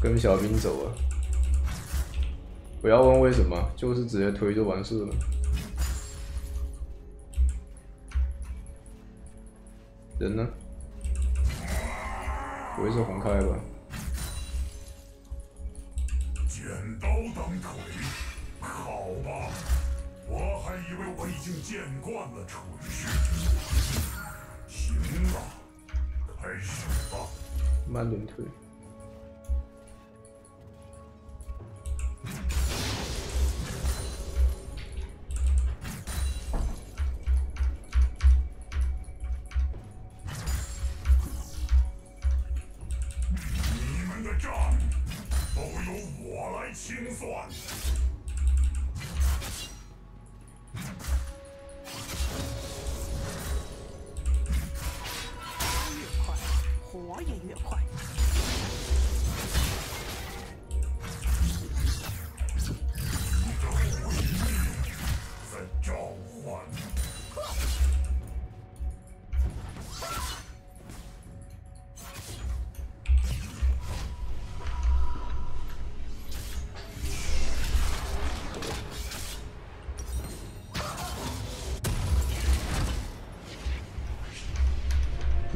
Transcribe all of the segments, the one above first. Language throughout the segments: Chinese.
跟小兵走啊！不要问为什么，就是直接推就完事了。人呢？不会是红开吧？剪刀当腿，好吧，我还以为我已经见惯了蠢事。慢点推。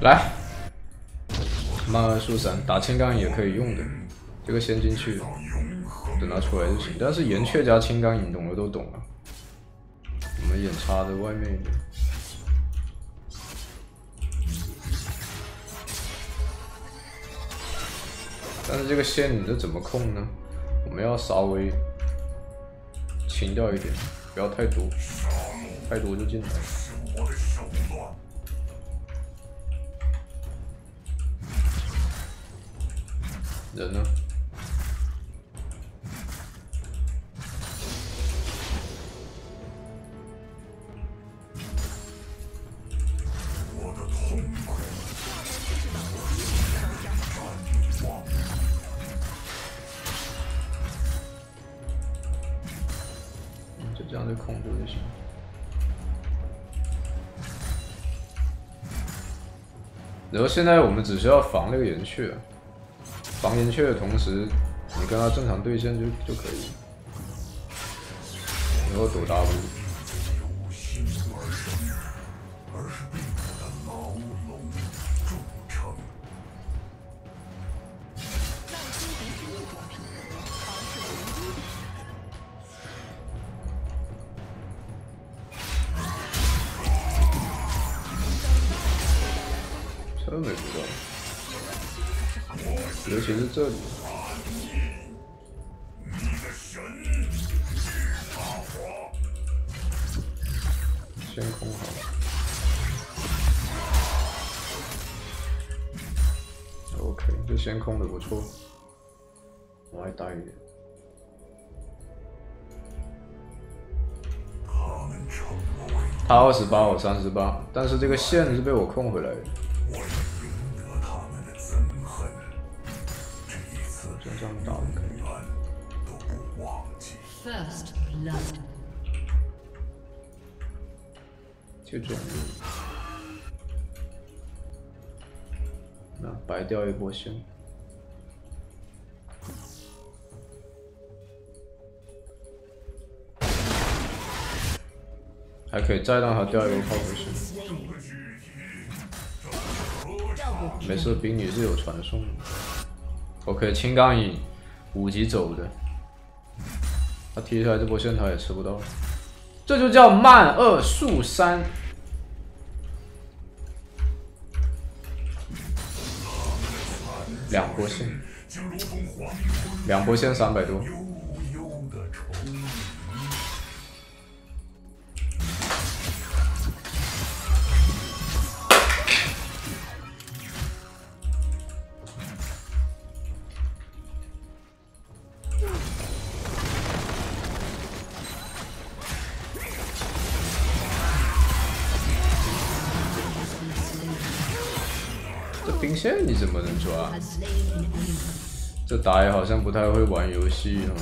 来，慢慢速闪打青钢影也可以用的，这个先进去，等它出来就行。但是岩雀加青钢影，懂的都懂啊。我们眼插在外面一点。但是这个线你这怎么控呢？我们要稍微清掉一点，不要太多，太多就进来了。人呢？我的痛苦。战望。嗯就这样就控住就行。然后现在我们只需要防那个岩雀，防岩雀的同时，你跟他正常对线就就可以。然后躲 W，尤其是这里，你的神大火，先空好。OK，这先空的不错，我还大一点。他们称我为他二十八，我三十八，但是这个线是被我控回来的。这样打就可以永远都不忘记。First blood. 就这样。那白掉一波线。还可以再让他掉一个炮回去。没事，冰女是有传送的。OK，青钢影五级走的，他踢出来这波线他也吃不到，这就叫慢二速三。两波线，两波线三百多。这兵线你怎么能抓？这打野好像不太会玩游戏哦。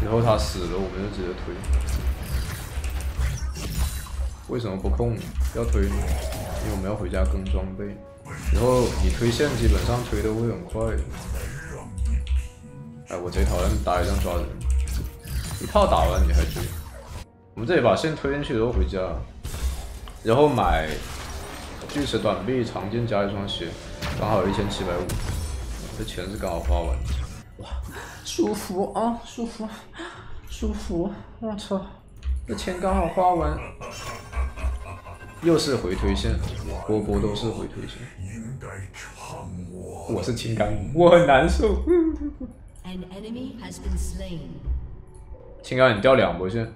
以后他死了，我们就直接推。为什么不控？要推？因为我们要回家更装备。唯然后你推线基本上推的会很快。哎，我贼讨厌打野这样抓人，一套打完你还追。我们这里把线推进去，然后回家，然后买锯齿短臂、长剑加一双鞋，刚好有一千七百五，这钱是刚好花完。哇，舒服啊，舒服，舒服！我操，这钱刚好花完。又是回推线，波波都是回推线。应该唱我。我是青钢影，我很难受。青钢影掉两波线，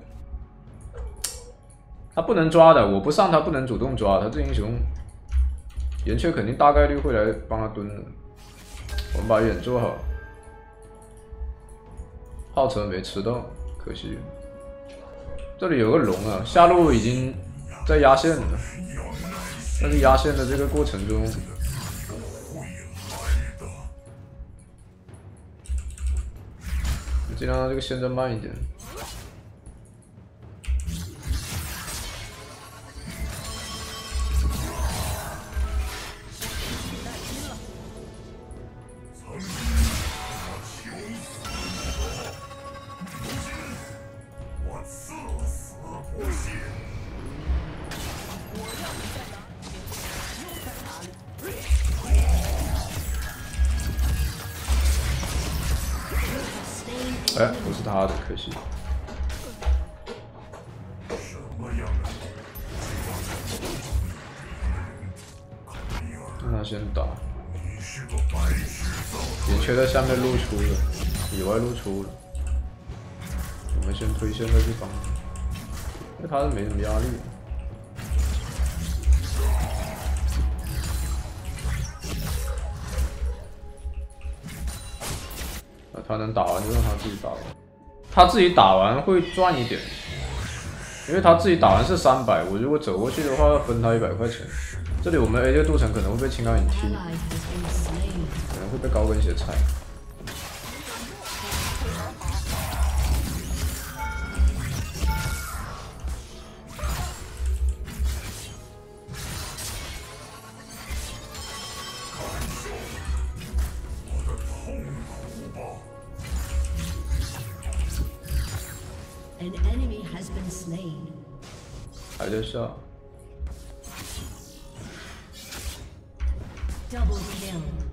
他不能抓的，我不上他不能主动抓，他这英雄岩雀肯定大概率会来帮他蹲的。我们把眼做好，炮车没吃到，可惜。这里有个龙啊，下路已经在压线了，但是压线的这个过程中，尽量让这个线再慢一点。哎，不是他的，可惜。让他先打，你是个白痴造岩雀在下面露出了，野外露出了。我们先推线再去帮他，因为他是没什么压力。他能打完就让他自己打吧，他自己打完会赚一点，因为他自己打完是三百，我如果走过去的话要分他一百块钱。这里我们 A 这个杜城可能会被青钢影踢。可能会被高跟鞋踩。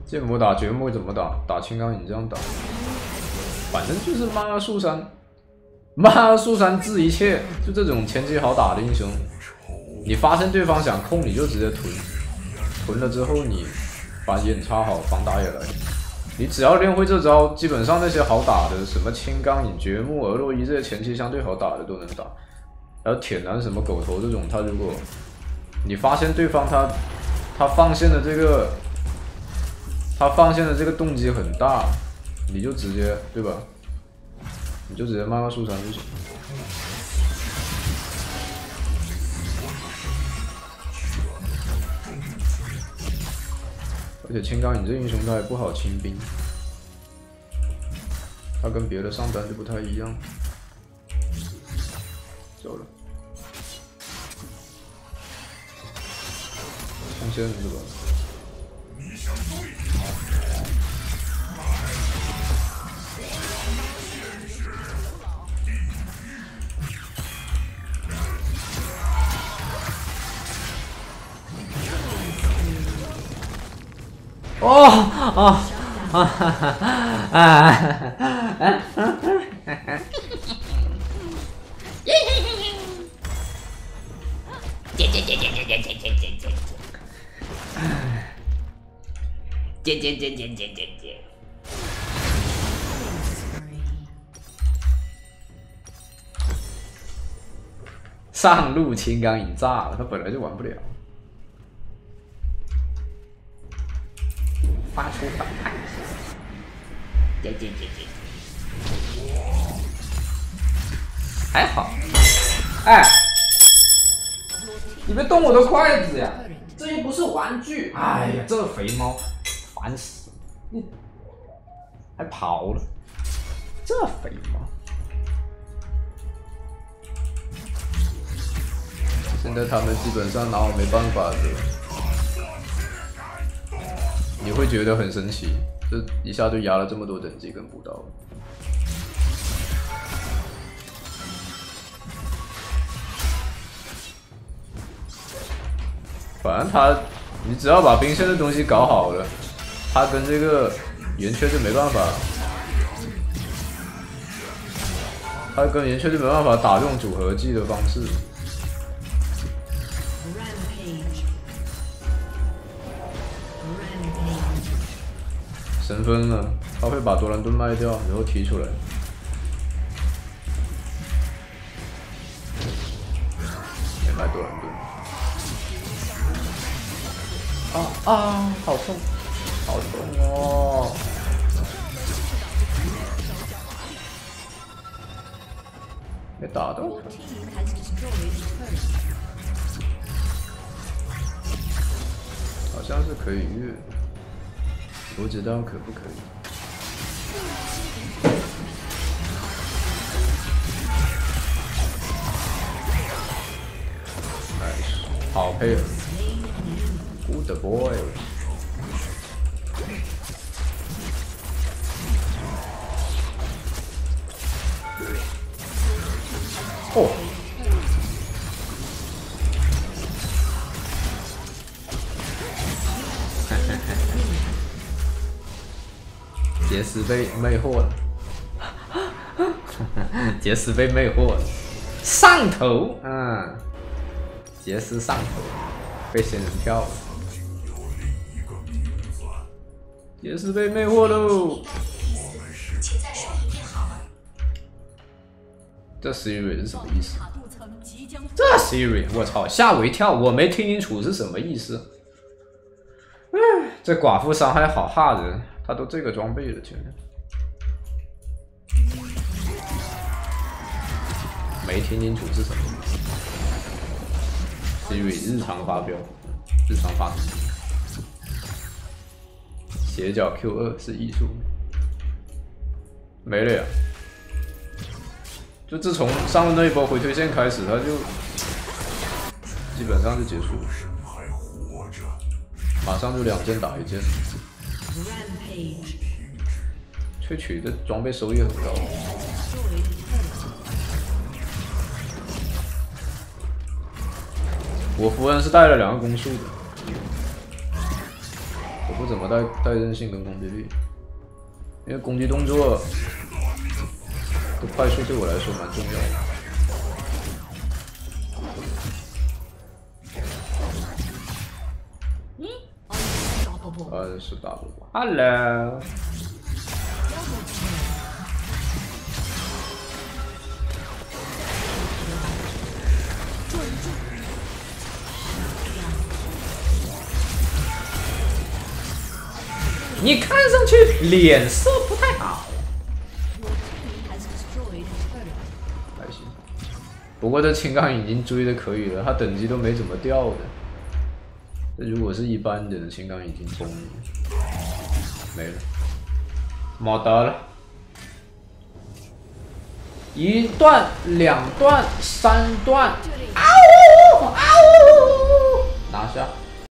剑魔打掘魔怎么打？打青钢影这样打，反正就是妈妈树山，妈妈树山治一切，就这种前期好打的英雄，你发现对方想控，你就直接囤，囤了之后你把眼插好，防打也来。你只要练会这招，基本上那些好打的，什么青钢影、掘木、俄洛伊这些前期相对好打的都能打。还有铁男什么狗头这种，他如果你发现对方他他放线的这个他放线的这个动机很大，你就直接对吧？你就直接慢慢输伤就行。而且青钢影这英雄他也不好清兵，他跟别的上单就不太一样。走了，上线是吧？你想对哦哦啊哈哈啊！姐姐姐姐姐姐姐，Spree. 上路青钢影炸了，他本来就玩不了。发出反派，姐姐姐姐，还好。哎，你别动我的筷子呀！这又不是玩具。哎呀，这肥猫，烦死了！你还跑了，这肥猫。现在他们基本上拿我没办法的。你会觉得很神奇，这一下就压了这么多等级跟补刀。反正他，你只要把兵线的东西搞好了，他跟这个圆圈就没办法，他跟圆圈就没办法打这种组合技的方式。神分了，他会把多兰盾卖掉，然后提出来。啊啊，好痛，好痛哦！没打的。好像是可以越，不知道可不可以。好配合。，Good boy。哦，杰斯被魅惑了，杰斯被魅惑了，上头，嗯，杰斯上头，被仙人跳了，杰斯被魅惑喽。这 Siri 是什么意思？这 Siri，我操，吓我一跳，我没听清楚是什么意思。唉，这寡妇伤害好吓人，她都这个装备了，竟然。没听清楚是什么意思。Siri 日常发飙，日常发声。斜角 Q 二是艺术，没了呀。就自从上了那一波回推线开始，他就基本上就结束了，马上就两件打一件。萃取的装备收益很高，我符文是带了两个攻速的，不怎么带带韧性跟攻击力，因为攻击动作的快速对我来说蛮重要的。呃，是打不过。Hello，你看上去脸色不太好。还行，不过这青钢已经追的可以了，他等级都没怎么掉的。这如果是一般的青钢已经崩了，没了，没得了。一段、两段、三段，啊呜啊呜！拿下。